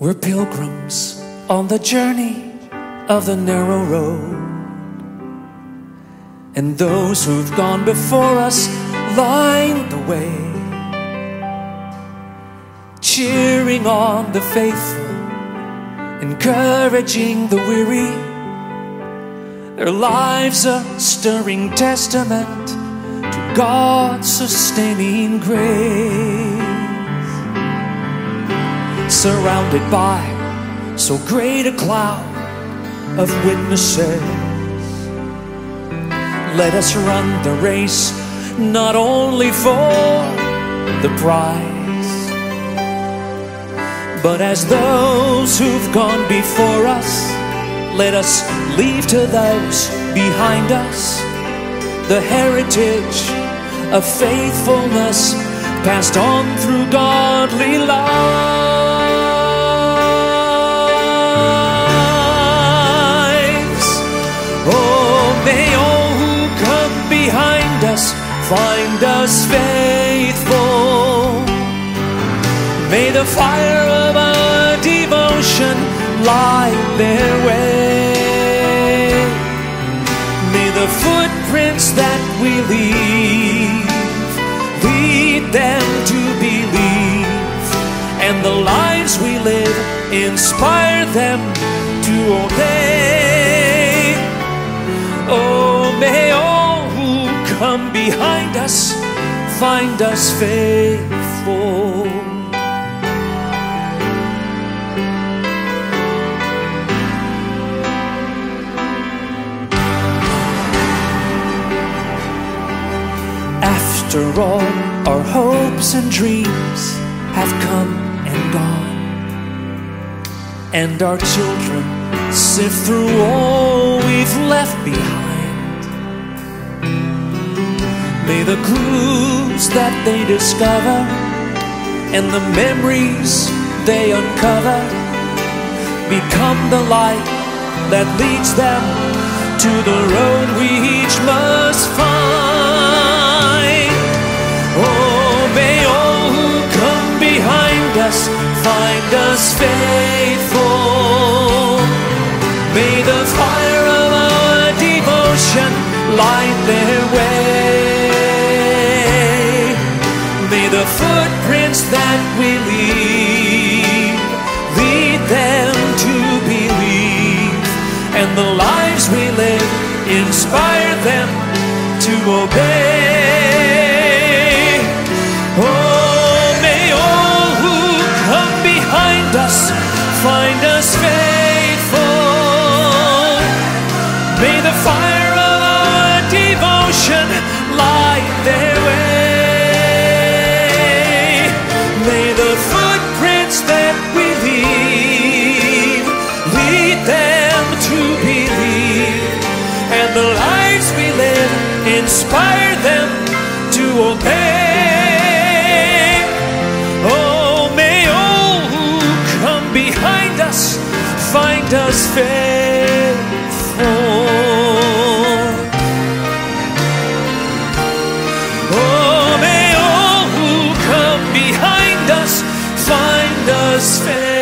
We're pilgrims on the journey of the narrow road. And those who've gone before us line the way, cheering on the faithful, encouraging the weary. Their lives a stirring testament to God's sustaining grace surrounded by so great a cloud of witnesses. Let us run the race not only for the prize, but as those who've gone before us, let us leave to those behind us the heritage of faithfulness passed on through godly lives. Find us faithful. May the fire of our devotion light their way. May the footprints that we leave lead them to believe, and the lives we live inspire them to obey. Come behind us find us faithful. After all, our hopes and dreams have come and gone, and our children sift through all we've left behind. May the clues that they discover and the memories they uncover become the light that leads them to the road we each must find. Inspire them to obey. Oh, may all who come behind us find us faithful. May the fire of our devotion light inspire them to obey. Oh, may all who come behind us find us faithful. Oh, may all who come behind us find us faithful.